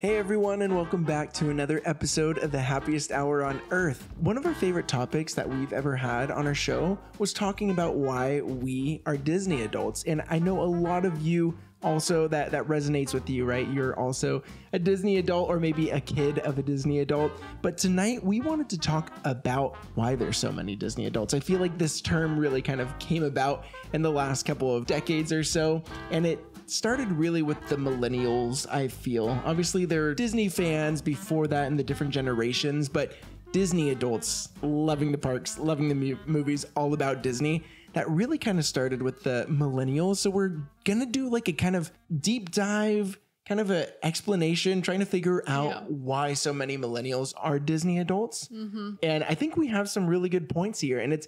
Hey everyone, and welcome back to another episode of the happiest hour on earth. One of our favorite topics that we've ever had on our show was talking about why we are Disney adults. And I know a lot of you also that that resonates with you, right? You're also a Disney adult or maybe a kid of a Disney adult. But tonight we wanted to talk about why there's so many Disney adults. I feel like this term really kind of came about in the last couple of decades or so, and it started really with the millennials, I feel. Obviously, there are Disney fans before that in the different generations, but Disney adults loving the parks, loving the mu- movies, all about Disney. That really kind of started with the millennials. So we're gonna do like a kind of deep dive, kind of an explanation, trying to figure out Yeah. why so many millennials are Disney adults. Mm-hmm. And I think we have some really good points here, and it's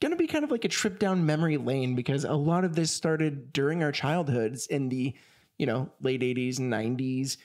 going to be kind of like a trip down memory lane because a lot of this started during our childhoods in the you know late 80s and 90s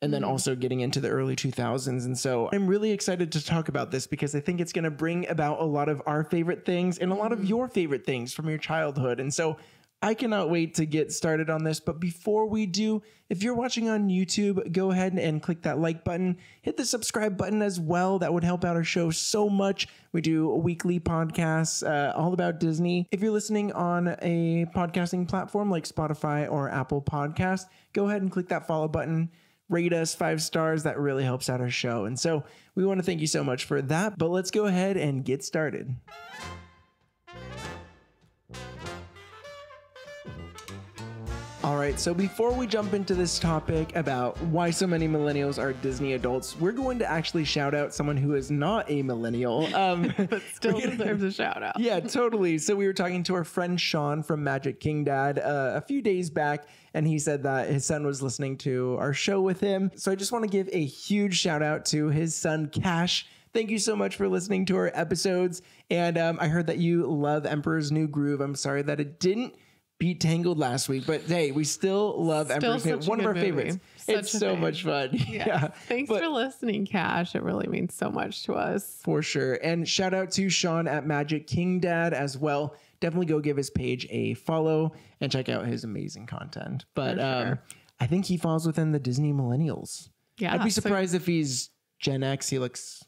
and then mm. also getting into the early 2000s and so i'm really excited to talk about this because i think it's going to bring about a lot of our favorite things and a lot of mm. your favorite things from your childhood. And so I cannot wait to get started on this. But before we do, if you're watching on YouTube, go ahead and click that like button. Hit the subscribe button as well. That would help out our show so much. We do weekly podcasts uh, all about Disney. If you're listening on a podcasting platform like Spotify or Apple Podcast, go ahead and click that follow button. Rate us five stars. That really helps out our show. And so we want to thank you so much for that. But let's go ahead and get started. All right, so before we jump into this topic about why so many millennials are Disney adults, we're going to actually shout out someone who is not a millennial. Um, but still gonna- deserves a shout out. yeah, totally. So we were talking to our friend Sean from Magic King Dad uh, a few days back, and he said that his son was listening to our show with him. So I just want to give a huge shout out to his son Cash. Thank you so much for listening to our episodes. And um, I heard that you love Emperor's New Groove. I'm sorry that it didn't beat Tangled last week, but hey, we still love Still Emperor's New One of our good favorites. Such it's so much fun. Yeah. Thanks But- for listening, Cash. It really means so much to us. for sure. And shout out to Sean at Magic King Dad as well. Definitely go give his page a follow and check out his amazing content. But For um. I think he falls within the Disney millennials. Yeah. I'd be so surprised if he's Gen X. He looks,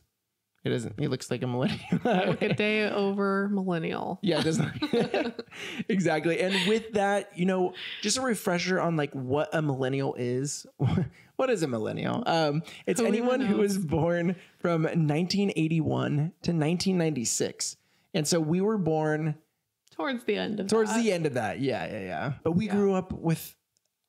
it doesn't, he looks like a millennial. like a day over millennial. Yeah, doesn't exactly. And with that, you know, just a refresher on like what a millennial is. what is a millennial? Um, it's Who anyone who was born from 1981 to 1996. And so we were born Towards the end of towards that. the end of that. Yeah, yeah, yeah. But we Yeah. grew up with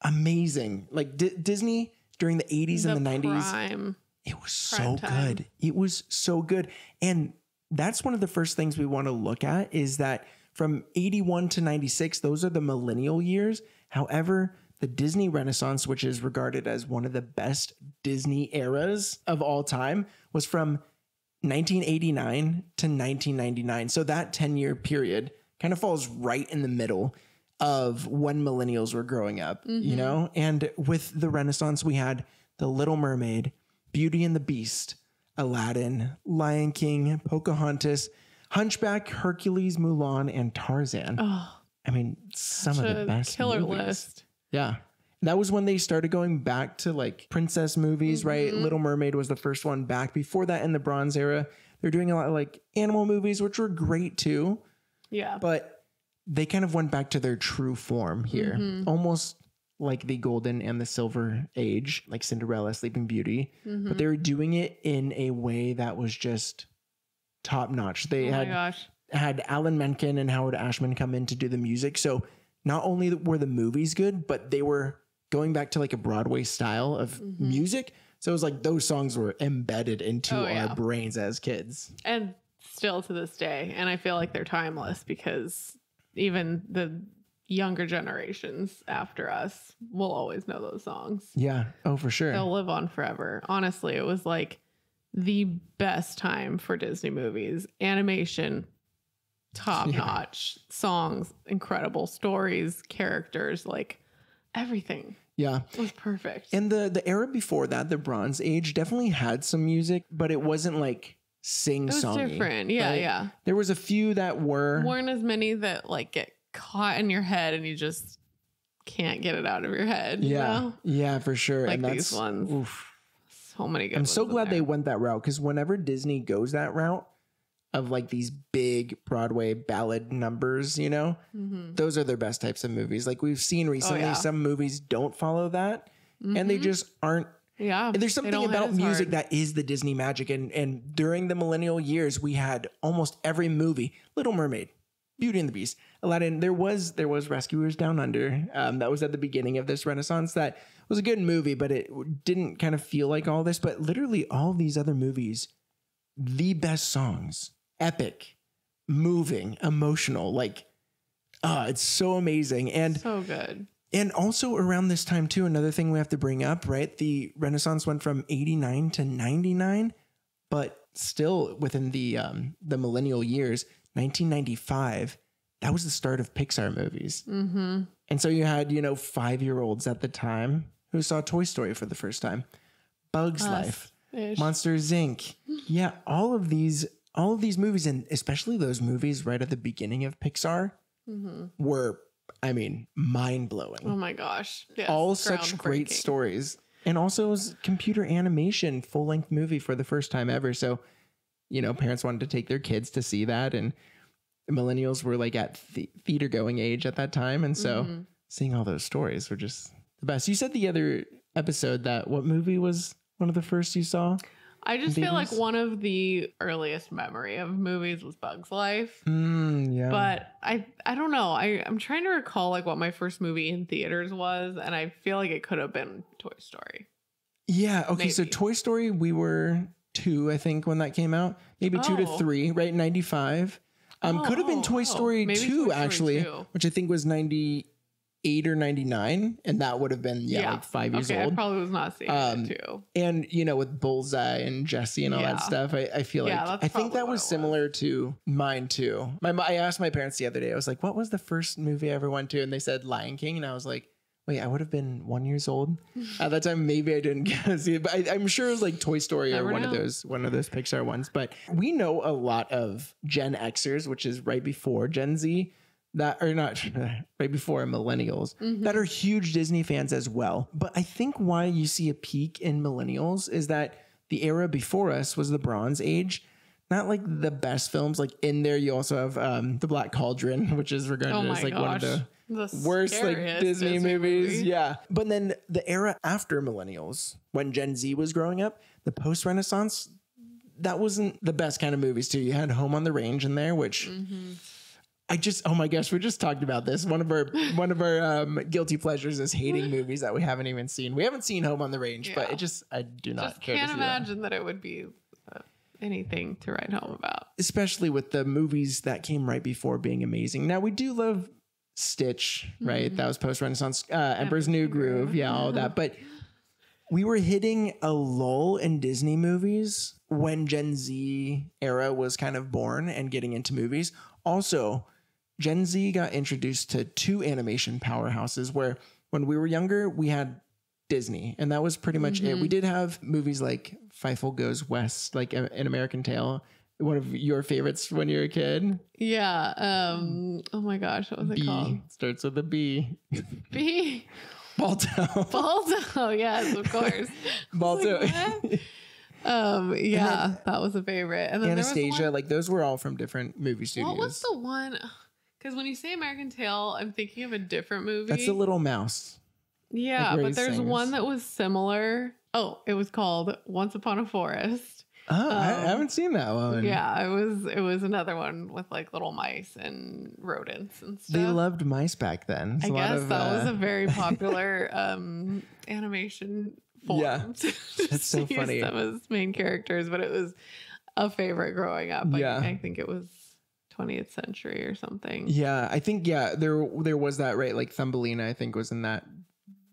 amazing, like D- Disney during the 80s and the 90s. prime. It was so good. It was so good. And that's one of the first things we want to look at is that from 81 to 96, those are the millennial years. However, the Disney Renaissance, which is regarded as one of the best Disney eras of all time, was from 1989 to 1999. So that 10 year period kind of falls right in the middle of when millennials were growing up, you mm-hmm. know? And with the Renaissance, we had The Little Mermaid, Beauty and the Beast, Aladdin, Lion King, Pocahontas, Hunchback, Hercules, Mulan, and Tarzan. Oh, I mean, some of the best killer movies. list. Yeah. That was when they started going back to like princess movies, right? Mm-hmm. Little Mermaid was the first one back. Before that, in the Bronze Era, they're doing a lot of like animal movies, which were great too, Yeah. but they kind of went back to their true form here, Mm-hmm. almost like the Golden and the Silver Age, like Cinderella, Sleeping Beauty. Mm-hmm. But they were doing it in a way that was just top notch. They oh had had Alan Menken and Howard Ashman come in to do the music. So not only were the movies good, but they were going back to like a Broadway style of Mm-hmm. music. So it was like those songs were embedded into Oh, our yeah. brains as kids. And still to this day. And I feel like they're timeless because even the younger generations after us will always know those songs. Yeah. Oh, for sure. They'll live on forever. Honestly, it was like the best time for Disney movies. Animation, top Yeah. notch, songs, incredible stories, characters, like everything Yeah. It was perfect. And the the era before that, the Bronze Age, definitely had some music, but it wasn't like sing it was song. different. Yeah, yeah. There was a few that were Weren't as many that like get caught in your head and you just can't get it out of your head. you Yeah, know? yeah, for sure. Like and these that's ones. oof. So many good I'm so glad they went that route because whenever Disney goes that route of like these big Broadway ballad numbers, you know, Mhm. those are their best types of movies. Like we've seen recently, Oh, yeah. some movies don't follow that, and they Mhm. just aren't. yeah. and there's something about music hard. that is the Disney magic, and and during the millennial years, we had almost every movie: Little Mermaid, Beauty and the Beast, Aladdin. There was there was Rescuers Down Under. Um, that was at the beginning of this renaissance. That was a good movie, but it didn't kind of feel like all this. But literally, all these other movies, the best songs, epic, moving, emotional, like. Ah, it's so amazing. And so good. and also around this time too, another thing we have to bring up, right? The Renaissance went from 89 to 99, but still within the um the millennial years, 1995, that was the start of Pixar movies. Mm-hmm. And so you had, you know, 5-year-olds at the time who saw Toy Story for the first time. Bugs Life, Monsters Inc. Yeah, all of these all of these movies and especially those movies right at the beginning of Pixar hmm were I mean, mind-blowing Oh my gosh. Yes, all such great stories. And also it was computer animation, full length movie for the first time ever. So, you know, parents wanted to take their kids to see that. And millennials were like at the theater going age at that time. And so Mhm. seeing all those stories were just the best. You said the other episode that what movie was one of the first you saw? I just feel like one of the earliest memory of movies was Bugs Life. Mm, yeah. But I I don't know. I, I'm trying to recall like what my first movie in theaters was, and I feel like it could have been Toy Story. yeah. Okay. So. Toy Story, we were two, I think, when that came out. Maybe two to Oh. three, right? 95. Um, could have been Oh, Toy oh, Story maybe 2, Toy Story actually, 2. which I think was 98 or 99. And that would have been, yeah, like five years okay, I old. probably was not seeing Um, it too. and, you know, with Bullseye and Jesse and all Yeah. that stuff, I, I feel Yeah, like, that's I think probably that what was it was. similar to mine too. My, I asked my parents the other day, I was like, what was the first movie I ever went to? And they said Lion King. And I was like, wait, I would have been one years old at that time. Maybe I didn't get see it, but I, I'm sure it was like Toy Story or one of those one of those Pixar ones. But we know a lot of Gen Xers, which is right before Gen Z, that are not right before millennials Mhm. that are huge Disney fans as well. But I think why you see a peak in millennials is that the era before us was the Bronze Age. Not like the best films. Like in there, you also have um, the Black Cauldron, which is regarded Oh as like gosh. one of the The worst like scariest Disney, movies. movie. Yeah. But then the era after millennials, when Gen Z was growing up, the post Renaissance, that wasn't the best kind of movies too. You had Home on the Range in there, which Mhm. I just oh my gosh, we just talked about this. One of our one of our um, guilty pleasures is hating movies that we haven't even seen. We haven't seen Home on the Range, but it just I do not Just can't see that. imagine that. it would be uh, anything to write home about. especially with the movies that came right before being amazing. Now we do love Stitch, right? Mhm. That was post Renaissance, uh, Emperor's New Groove, yeah, all that. But we were hitting a lull in Disney movies when Gen Z era was kind of born and getting into movies. Also, Gen Z got introduced to two animation powerhouses where when we were younger, we had Disney, and that was pretty much it. Mhm. We did have movies like Fievel Goes West, like a- an American Tail, one of your favorites when you were a kid. Yeah. Um. Oh my gosh, what was it called? starts with a B. B. Balto. Balto. Yes, of course. Balto. Like, Um. Yeah, that was a favorite. And then Anastasia, one- like those were all from different movie studios. What was the one? Because when you say American Tail, I'm thinking of a different movie. That's a little mouse. Yeah, like but there's sings. one that was similar. Oh, it was called Once Upon a Forest. Oh, I, I Um, haven't seen that one. Yeah, it was it was another one with like little mice and rodents and stuff. They loved mice back then. It's I guess of, that was uh, a very popular um animation form. Yeah, that's so funny. Them as main characters, but it was a favorite growing up. Yeah. I think it was 20th century or something. Yeah, I think yeah, there there was that right. Like Thumbelina, I think was in that.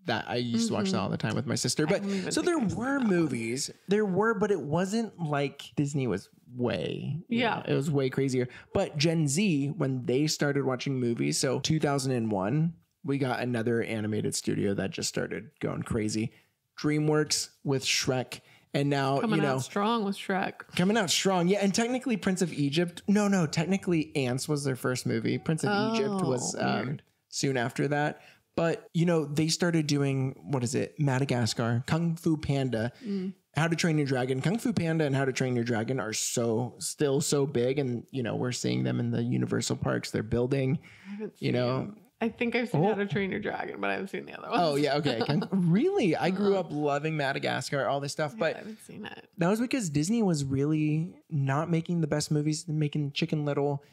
That I used to watch that Mhm. all the time with my sister. But so there were movies, there were, but it wasn't like Disney was way. Yeah. know, it was way crazier. But Gen Z, when they started watching movies, so 2001, we got another animated studio that just started going crazy. DreamWorks with Shrek, and now Coming you know out strong with Shrek. Coming out strong. Yeah, and technically Prince of Egypt. No, no, technically Antz was their first movie. Prince of Egypt was Oh, um, soon after that. But you know, they started doing what is it? Madagascar, Kung Fu Panda, Mm. How to Train Your Dragon. Kung Fu Panda and How to Train Your Dragon are so still so big, and you know we're seeing them in the Universal parks. They're building. You seen- know. I think I've seen Oh. How to Train Your Dragon, but I haven't seen the other ones. Oh yeah, okay. Kung- really, I grew Uh-uh. up loving Madagascar, all this stuff, Yeah, but I haven't seen it. that was because Disney was really not making the best movies, making Chicken Little,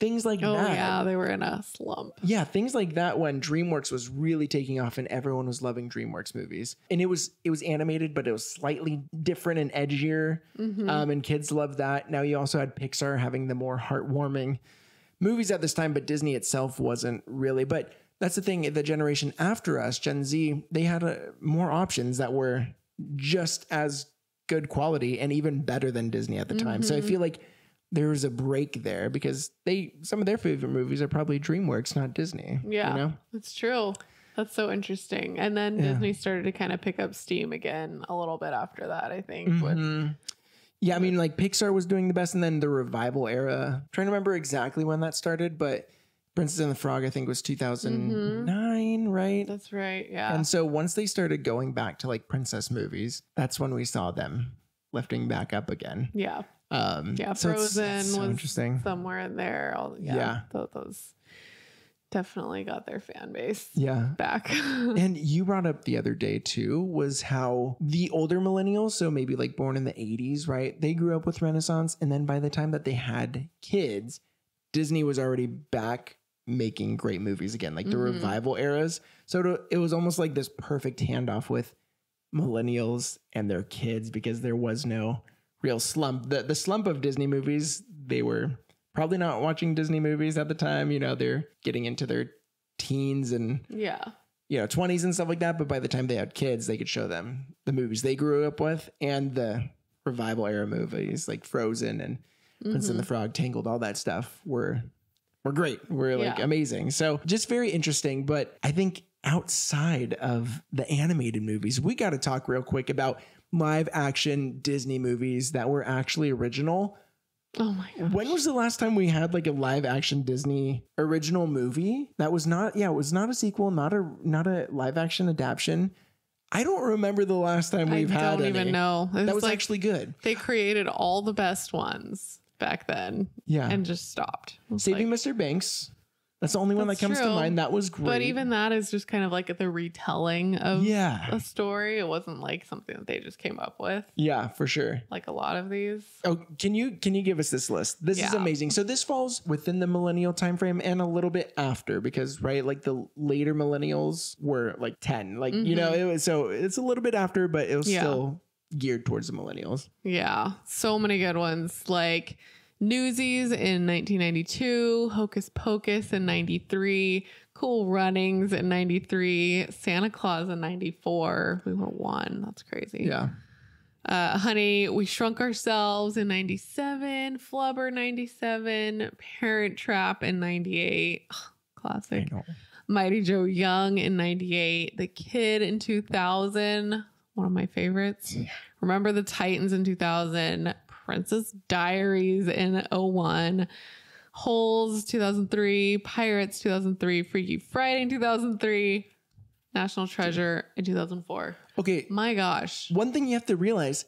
things like Oh that. yeah, they were in a slump. Yeah, things like that when DreamWorks was really taking off and everyone was loving DreamWorks movies. And it was it was animated, but it was slightly different and edgier. Mhm. Um, and kids loved that. Now you also had Pixar having the more heartwarming movies at this time, but Disney itself wasn't really. But that's the thing, the generation after us, Gen Z, they had uh more options that were just as good quality and even better than Disney at the time. So I Mhm. feel like there was a break there because they some of their favorite movies are probably DreamWorks, not Disney. Yeah. You know? That's true. That's so interesting. And then Yeah. Disney started to kind of pick up steam again a little bit after that, I think. With, Mhm. Yeah, I mean, like Pixar was doing the best, and then the revival era. trying to remember exactly when that started, but Princess and the Frog, I think, was 2009, right? that's right. Yeah. And so once they started going back to like princess movies, that's when we saw them lifting back up again. yeah. Um, Yeah. so Frozen so was interesting. somewhere in there. All, yeah. Yeah. tho- those definitely got their fan base Yeah. back. And you brought up the other day too was how the older millennials, so maybe like born in the 80s, right? They grew up with Renaissance. And then by the time that they had kids, Disney was already back making great movies again, like the Mhm. revival eras. So to- it was almost like this perfect handoff with millennials and their kids because there was no real slump. The, the slump of Disney movies, they were probably not watching Disney movies at the time. You know, they're getting into their teens and yeah. you know 20s and stuff like that but by the time they had kids they could show them the movies they grew up with and the revival era movies like frozen and prince and the mm-hmm. frog tangled all that stuff were were great were like Yeah. amazing so just very interesting but i think outside of the animated movies we got to talk real quick about live action disney movies that were actually original Oh my god. when was the last time we had like a live action Disney original movie that was not yeah, it was not a sequel, not a not a live action adaptation. I don't remember the last time I we've had don't even any. know. That was like actually good. they created all the best ones back then Yeah. and just stopped. Saving like- Mr. Banks. That's the only one that That's comes to mind. That was great. but even that is just kind of like the retelling of Yeah. a story. It wasn't like something that they just came up with, Yeah, for sure. like a lot of these. Oh, can you can you give us this list? This is amazing. So this falls within the millennial time frame and a little bit after because right, like the later millennials were like 10. Like, you know, it was so it's a little bit after, but it was Mm-hmm. Yeah. still geared towards the millennials. Yeah, so many good ones like Newsies in 1992, Hocus Pocus in 93, Cool Runnings in 93, Santa Clause in 94. We were one. That's crazy. Yeah. Uh, Honey, We Shrunk Ourselves in 97, Flubber 97, Parent Trap in 98. Ugh, I Classic. Mighty Joe Young in 98, The Kid in 2000, one of my favorites. Remember the Titans in 2000, Princess Diaries in 01, Holes 2003, Pirates 2003, Freaky Friday in 2003, National Treasure in 2004. Okay, My gosh, one thing you have to realize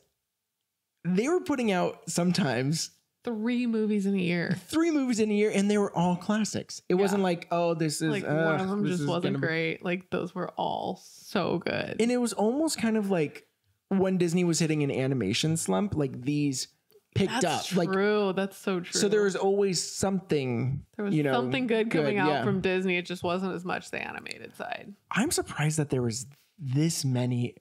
they were putting out sometimes three movies in a year. three movies in a year and they were all classics. It Yeah. wasn't like, oh, this is Like uh, one of them just wasn't gonna be- great. Like those were all so good. And it was almost kind of like when Disney was hitting an animation slump, like these picked That's up. Like true. That's so true. so there was always something There was you know, something good coming out yeah. from Disney. It just wasn't as much the animated side. I'm surprised that there was this many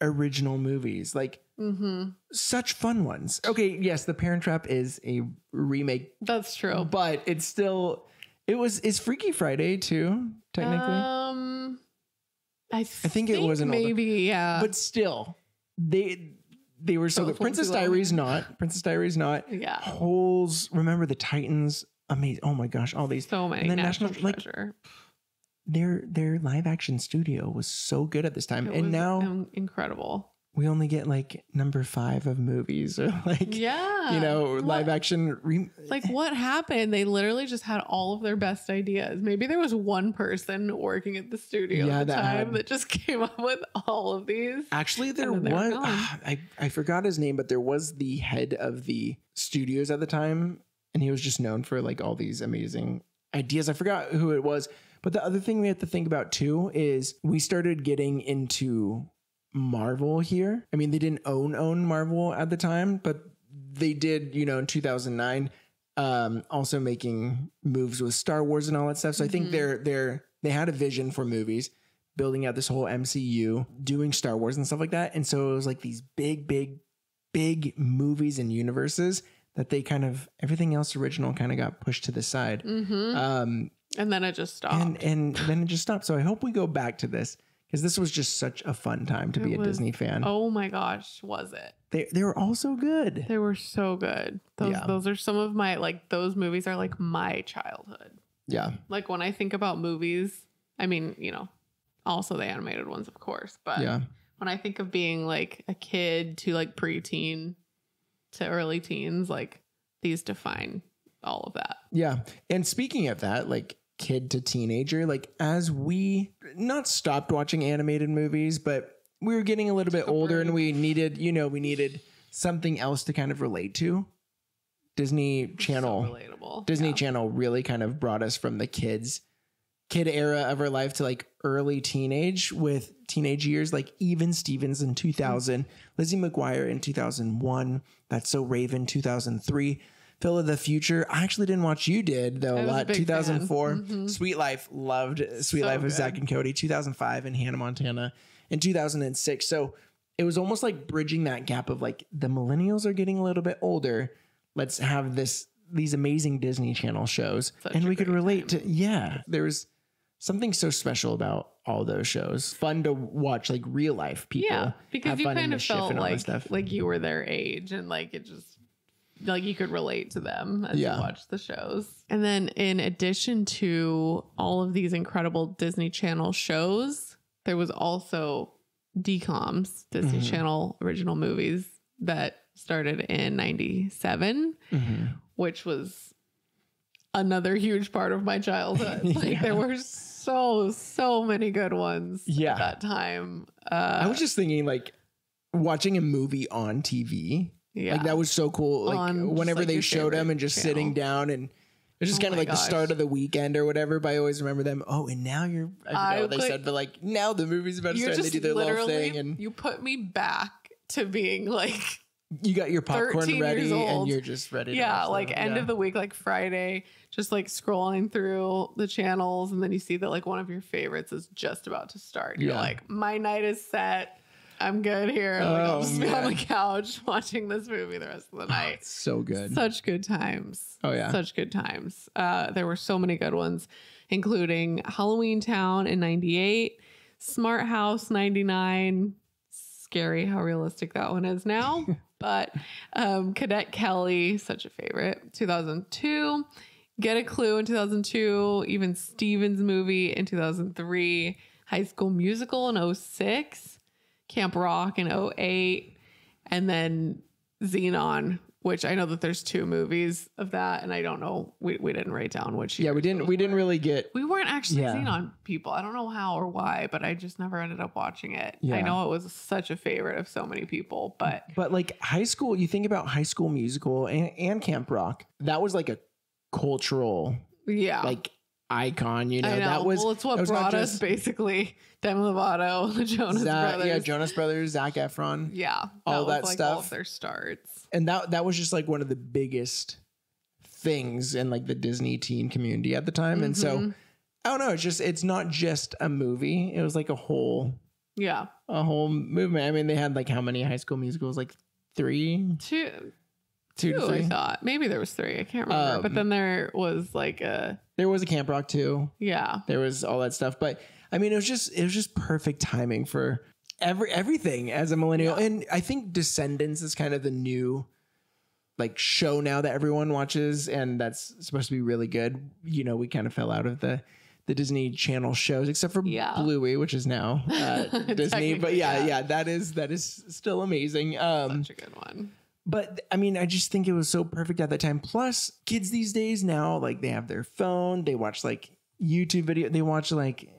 original movies. Like Mm-hmm. such fun ones. Okay, yes, The Parent Trap is a remake, That's true. but it's still it was is Freaky Friday too, technically. Um, I, think it was an older- maybe yeah. but still, they they were so oh, Both good. Princess. Diaries not. Princess Diaries not. yeah, Holes, remember the Titans? Amazing. Oh my gosh, all these so many. and then National, National- like, Treasure. their their live action studio was so good at this time. It and now incredible. We only get like number five of movies or like Yeah. you know What- live action. Re- Like what happened? They literally just had all of their best ideas. Maybe there was one person working at the studio Yeah, at the that time had- that just came up with all of these. Actually, there then they were was gone. Ah, I I forgot his name, but there was the head of the studios at the time, and he was just known for like all these amazing ideas. I forgot who it was, but the other thing we have to think about too is we started getting into Marvel here. I mean, they didn't own own Marvel at the time, but they did, you know, in 2009 um also making moves with Star Wars and all that stuff. So I think Mhm. they're they're they had a vision for movies building out this whole MCU, doing Star Wars and stuff like that. And so it was like these big, big, big movies and universes that they kind of everything else original kind of got pushed to the side. Mm-hmm. Um, and then it just stopped. and and then it just stopped. So I hope we go back to this because this was just such a fun time to It be a was- Disney fan. oh my gosh, was it? They they were all so good. They were so good. Those Yeah. those are some of my like those movies are like my childhood. Yeah, Like when I think about movies, I mean, you know, also the animated ones, of course, but yeah, when I think of being like a kid to like preteen to early teens, like these define all of that. yeah. And speaking of that, like kid to teenager, like as we not stopped watching animated movies, but we were getting a little bit older and we needed, you know, we needed something else to kind of relate to. Disney Channel. So relatable. Disney Yeah. Channel really kind of brought us from the kids kid era of our life to like early teenage with teenage years like even Stevens in 2000, Lizzie McGuire in 2001, That's So Raven 2003, Phil of the Future. I actually didn't watch you did though a lot big fan. 2004. Mhm. Sweet Life loved Sweet So Life of. Zach and Cody 2005 and Hannah Montana in 2006. So it was almost like bridging that gap of like the millennials are getting a little bit older. Let's have this these amazing Disney Channel shows, Such and we could relate time. to. Yeah, there was something so special about all those shows. Fun to watch, like real life people. Yeah, because you kind of felt and all that like stuff. like you were their age and like it just like you could relate to them as Yeah. you watched the shows. And then in addition to all of these incredible Disney Channel shows, there was also DCOMs, Disney Mhm. Channel original movies that started in 97, Mhm. which was another huge part of my childhood. Like there were so so many good ones Yeah. at that time. Uh I was just thinking, like watching a movie on TV. Yeah. Like that was so cool. Like On whenever like, they showed them and just sitting down and it's just Oh kind of like the start of the weekend or whatever. But I always remember them. Oh, and now you're. I I what they said, but like now the movie's about to start. and They do their little thing, and you put me back to being like you got your 13 popcorn ready, and you're just ready. To yeah like them. end Yeah. of the week like friday just like scrolling through the channels and then you see that like one of your favorites is just about to start you're like my night is set i'm good here like Oh, i'll just be on the couch watching this movie the rest of the Oh, night it's so good. such good times. Oh, yeah. Such good times. Uh, there were so many good ones, including Halloweentown in 98, Smart House 99. Scary how realistic that one is now. but um, Cadet Kelly, such a favorite. 2002. Get a Clue in 2002. Even Stevens movie in 2003. High School Musical in 06. Camp Rock in 08. And then Zenon, which I know that there's two movies of that, and I don't know. We, we didn't write down which. yeah, we didn't. We didn't were. really get. We weren't actually Yeah. Zenon people. I don't know how or why, but I just never ended up watching it. Yeah. I know it was such a favorite of so many people, but But like high school, you think about High School Musical and, and Camp Rock. That was like a cultural yeah. like icon. You know, know. that was well, it's what that was not brought us just basically Demi Lovato, the Jonas Zac- Brothers. yeah, Jonas Brothers, Zac Efron. Yeah, all that like, All stuff. of their starts. and that that was just like one of the biggest things in like the Disney teen community at the time. And so Mhm. I don't know, it's just it's not just a movie. It was like a whole Yeah, a whole movement. I mean, they had like how many high school musicals? Like three, two, two two. to I thought maybe there was three. I can't remember. but Um, then there was like a There was a Camp Rock too. yeah. There was all that stuff. But I mean, it was just it was just perfect timing for every everything as a millennial. Yeah. And I think Descendants is kind of the new like show now that everyone watches, and that's supposed to be really good. You know, we kind of fell out of the the Disney Channel shows, except for Yeah. Bluey, which is now uh, Disney. But yeah, yeah. yeah, that is that is still amazing. Um, Such a good one. But I mean, I just think it was so perfect at that time. Plus, kids these days now, like they have their phone, they watch like YouTube video, they watch like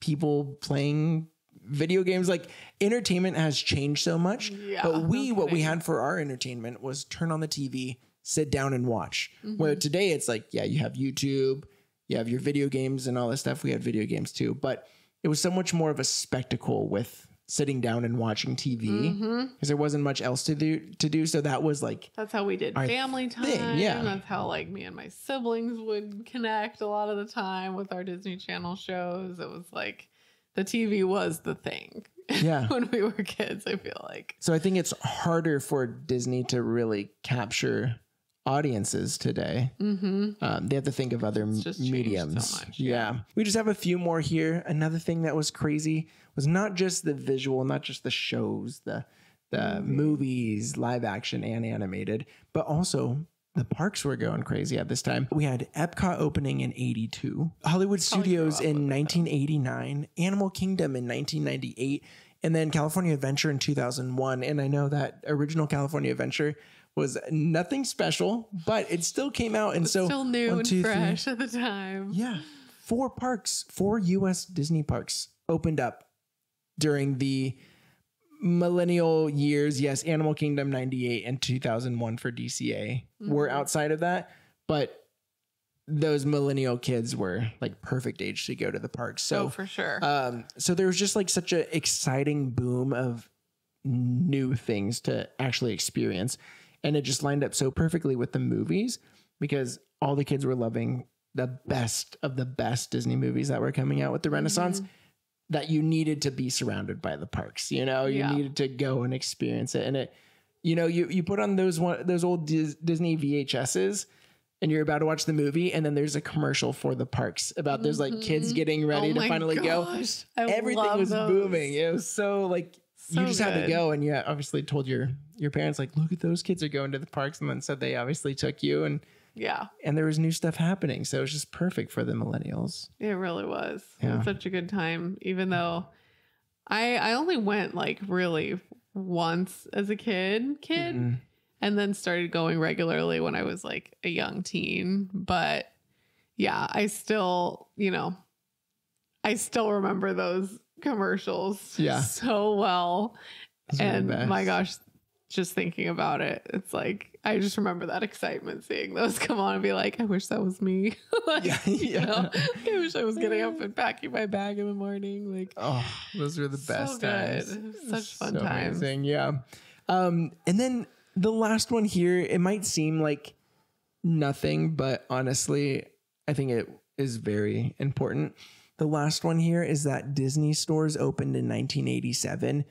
people playing video games. Like entertainment has changed so much. Yeah, but we, no what we had for our entertainment was turn on the TV, sit down and watch. Mm-hmm. Where today it's like, yeah, you have YouTube, you have your video games and all this stuff. We had video games too, but it was so much more of a spectacle with sitting down and watching TV because Mm-hmm. there wasn't much else to do to do. So that was like That's how we did family time. thing, yeah. That's how like me and my siblings would connect a lot of the time with our Disney Channel shows. It was like the TV was the thing yeah. when we were kids, I feel like. So I think it's harder for Disney to really capture audiences today. Mm-hmm. Um, they have to think of other mediums. so yeah. yeah. We just have a few more here. Another thing that was crazy was not just the visual, not just the shows, the the mm-hmm. movies, live action and animated, but also the parks were going crazy at this time. We had Epcot opening in 82, Hollywood oh, Studios up in with 1989, Animal Kingdom in 1998, and then California Adventure in 2001. And I know that original California Adventure was nothing special, but it still came out. And so Still new one, and two, three- fresh at the time. yeah. Four parks, four US Disney parks opened up during the millennial years. Yes, Animal Kingdom 98 and 2001 for DCA were Mhm. outside of that, but those millennial kids were like perfect age to go to the park. So oh, for sure. um, so there was just like such an exciting boom of new things to actually experience. And it just lined up so perfectly with the movies because all the kids were loving the best of the best Disney movies that were coming out with the Renaissance Mm-hmm. That you needed to be surrounded by the parks. You know, you Yeah. needed to go and experience it. And it, you know, you, you put on those one, those old Dis- Disney VHSs and you're about to watch the movie and then there's a commercial for the parks about there's like kids Mhm. getting ready Oh to finally go I everything was those. booming. It was so like you So just had to go, and you obviously told your your parents like, look at those kids are going to the parks, and then so they obviously took you, and Yeah, and there was new stuff happening, so it was just perfect for the millennials. it really was. It was such a good time, even though I I only went like really once as a kid, kid, Mhm. and then started going regularly when I was like a young teen. But yeah, I still, you know, I still remember those commercials Yeah. so well. And my gosh, just thinking about it, it's like I just remember that excitement seeing those come on and be like, I wish that was me. like, Yeah, yeah. know, I wish I was getting up and packing my bag in the morning. Like Oh, those were the So best good. times. Such fun So times. amazing, Yeah. Um, and then the last one here, it might seem like nothing, but honestly, I think it is very important. The last one here is that Disney stores opened in 1987.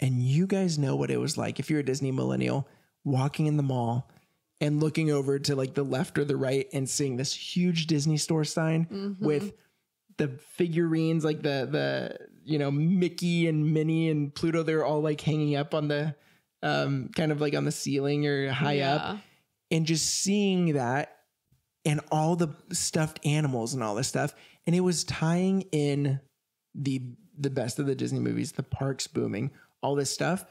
And you guys know what it was like if you're a Disney millennial walking in the mall and looking over to like the left or the right and seeing this huge Disney store sign Mhm. with the figurines like the the you know Mickey and Minnie and Pluto they're all like hanging up on the um kind of like on the ceiling or high up. And just seeing that and all the stuffed animals and all this stuff. And it was tying in the the best of the Disney movies. The parks booming all this stuff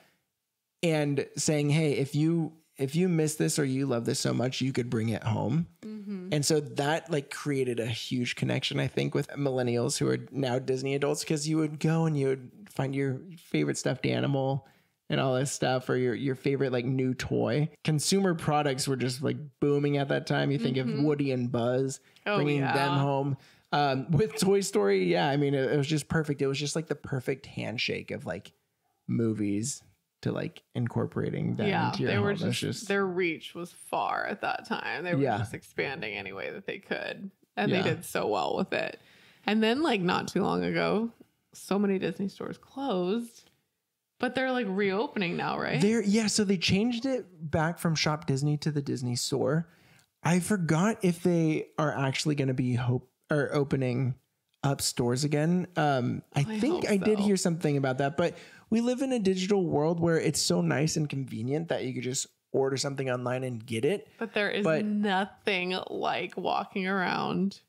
and saying hey if you if you miss this or you love this so much you could bring it home Mhm. and so that like created a huge connection, I think, with millennials who are now Disney adults because you would go and you would find your favorite stuffed animal and all this stuff or your, your favorite like new toy. Consumer products were just like booming at that time. You think of Mhm. Woody and Buzz Oh, bringing yeah. them home. Um, with Toy Story, yeah, I mean, it, it was just perfect. It was just like the perfect handshake of like movies to like incorporating that Yeah, into your they were home. It was just, their reach was far at that time. They were Yeah. just expanding any way that they could, and Yeah. they did so well with it. And then, like not too long ago, so many Disney stores closed, but they're like reopening now, right? There, yeah. So they changed it back from Shop Disney to the Disney Store. I forgot if they are actually going to be hope or opening up stores again. Um, I, I think I did hear something about that, but we live in a digital world where it's so nice and convenient that you could just order something online and get it. but there is but- nothing like walking around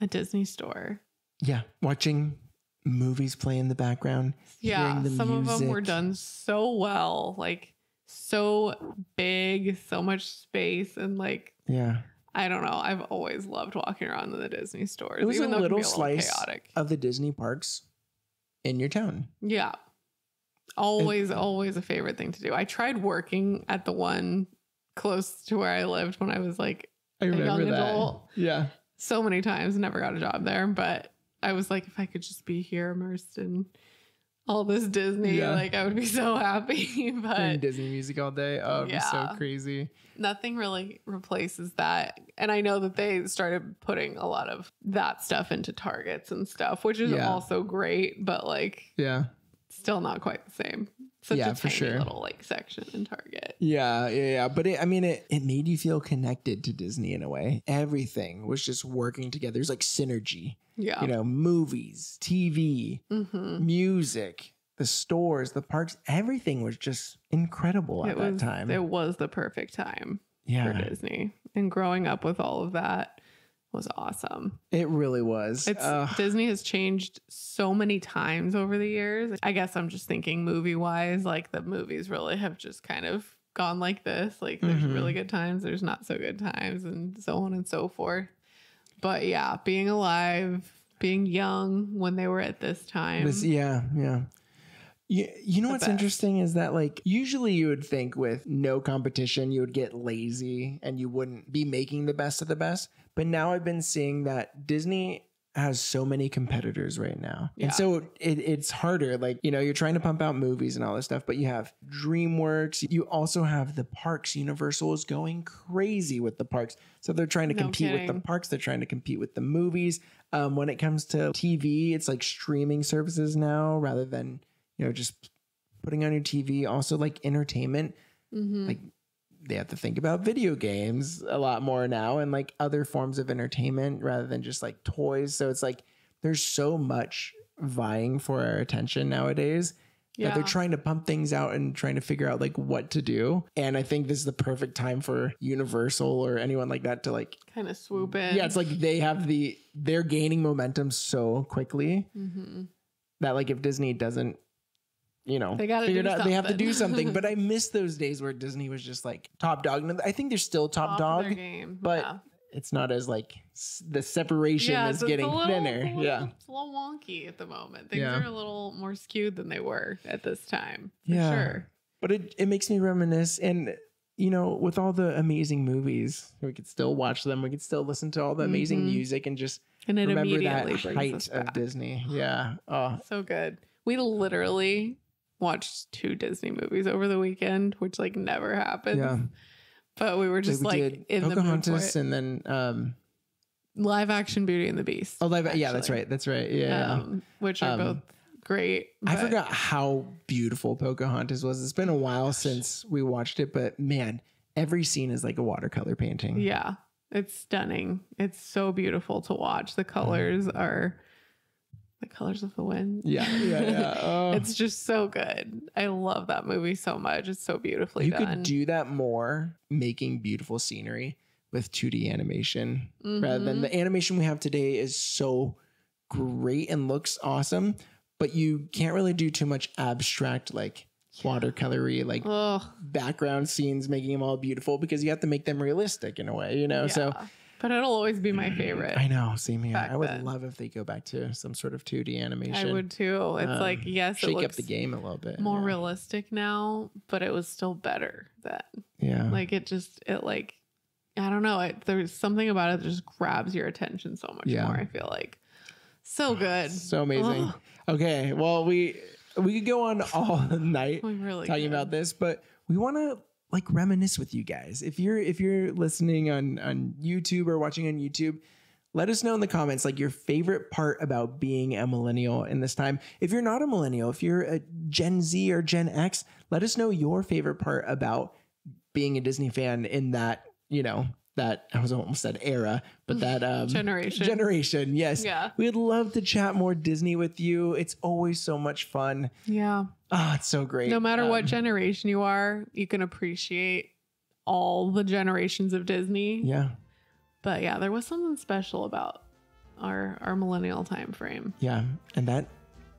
a Disney store yeah, watching movies play in the background. Yeah, the some of them were done so well, like so big, so much space, and like Yeah. I don't know. I've always loved walking around in the Disney stores, It was even a though it little be a little slice chaotic. of the Disney parks in your town. Yeah. Always, always a favorite thing to do. I tried working at the one close to where I lived when I was like I a young adult Yeah. so many times, never got a job there. But I was like, if I could just be here immersed in all this Disney, Yeah. like I would be so happy. But Disney music all day. Oh, be so crazy. nothing really replaces that. And I know that they started putting a lot of that stuff into targets and stuff, which is Yeah. also great, but like Yeah. Still not quite the same. Such Yeah, a for tiny sure. little like section in Target. Yeah, yeah, yeah. But it, I mean, it, it made you feel connected to Disney in a way. Everything was just working together. There's like synergy. Yeah. You know, movies, TV, hmm music, the stores, the parks, everything was just incredible at It that time. it was the perfect time for yeah, Disney. And growing up with all of that was awesome. it really was. It's Ugh. Disney has changed so many times over the years. I guess I'm just thinking movie wise, like the movies really have just kind of gone like this. Like there's Mhm. really good times, there's not so good times, and so on and so forth. But yeah, being alive, being young when they were at this time. This, yeah, yeah. You, you know The what's best. interesting is that like usually you would think with no competition you would get lazy and you wouldn't be making the best of the best. But now I've been seeing that Disney has so many competitors right now. Yeah. And so it, it's harder. Like, you know, you're trying to pump out movies and all this stuff, but you have DreamWorks. You also have the parks. Universal is going crazy with the parks. So they're trying to No compete with the parks. They're trying to compete with the movies. Um, when it comes to TV, it's like streaming services now rather than, you know, just putting on your TV. Also, like entertainment, Mhm. like they have to think about video games a lot more now and like other forms of entertainment rather than just like toys. So it's like there's so much vying for our attention nowadays that yeah. they're trying to pump things out and trying to figure out like what to do. And I think this is the perfect time for Universal or anyone like that to like kind of swoop in. yeah, it's like they have the they're gaining momentum so quickly Mhm. that like if Disney doesn't, you know, They gotta figure it out, they have to do something. but I miss those days where Disney was just like top dog. And I think they're still top, Top dog. game. but yeah. It's not as like the separation Yeah, is getting little- thinner. little- yeah, It's a little wonky at the moment. Things Yeah. are a little more skewed than they were at this time. For Yeah. Sure. but it it makes me reminisce and. You know, with all the amazing movies, we could still watch them. We could still listen to all the amazing Mhm. music and just And it remember that immediately brings us height of. Disney. Yeah. Oh, So good. We literally watched two Disney movies over the weekend, which like never happens. yeah. But we were just we like in the Pocahontas it. and then um live action Beauty and the Beast. oh live yeah that's right that's right yeah Um, which are Um, both great. I forgot how beautiful Pocahontas was. It's been a while since we watched it, but man, every scene is like a watercolor painting. Yeah. It's stunning. It's so beautiful to watch. The colors are the colors of the wind. yeah, yeah. yeah. Oh. It's just so good. I love that movie so much. It's so beautifully you done. could do that more, making beautiful scenery with 2D animation rather than Mhm. the animation we have today is so great and looks awesome, but you can't really do too much abstract like watercolory like Ugh, background scenes making them all beautiful because you have to make them realistic in a way, you know. So yeah. But it'll always be my favorite. I know, same here. back I would then. love if they go back to some sort of 2D animation. I would too. It's Um, like yes, it shake looks up the game a little bit. more yeah. realistic now, but it was still better then. Yeah. Like it just it like I don't know. It, there's something about it that just grabs your attention so much Yeah. more. I feel like so good, so amazing. Ugh. Okay, well we we could go on all night we really talking could. about this, but we want to like reminisce with you guys. If you're if you're listening on on YouTube or watching on YouTube, let us know in the comments like your favorite part about being a millennial in this time. If you're not a millennial, if you're a Gen Z or Gen X, let us know your favorite part about being a Disney fan in that, you know, that I was almost said era, but that um Generation. Generation, yes. Yeah. We'd love to chat more Disney with you. It's always so much fun. Yeah. Oh, it's so great. No matter what Um, generation you are, you can appreciate all the generations of Disney. Yeah. But yeah, there was something special about our our millennial time frame. Yeah, and that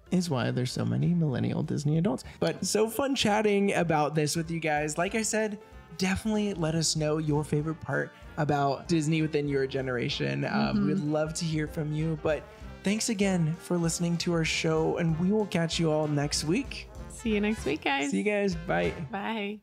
is why there's so many millennial Disney adults. But so fun chatting about this with you guys. Like I said, definitely let us know your favorite part about Disney within your generation. Um, we'd love to hear from you. But thanks again for listening to our show, and we will catch you all next week. See you next week, guys. See you guys. Bye. Bye.